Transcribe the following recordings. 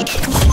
you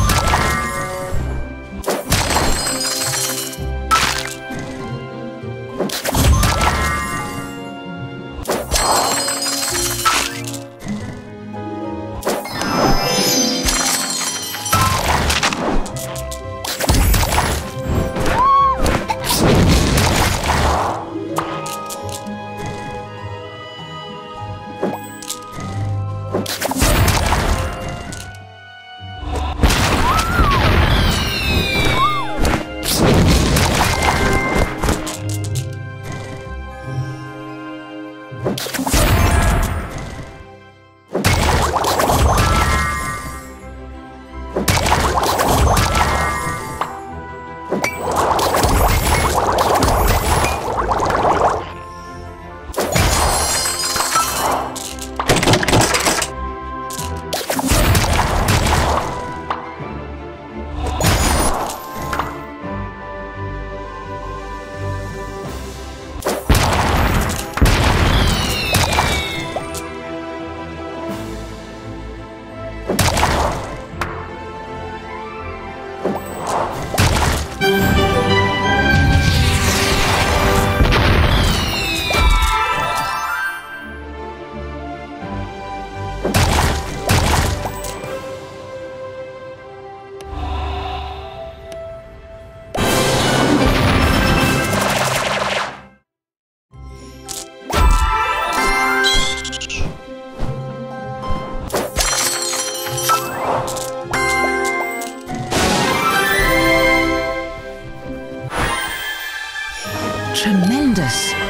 Tremendous.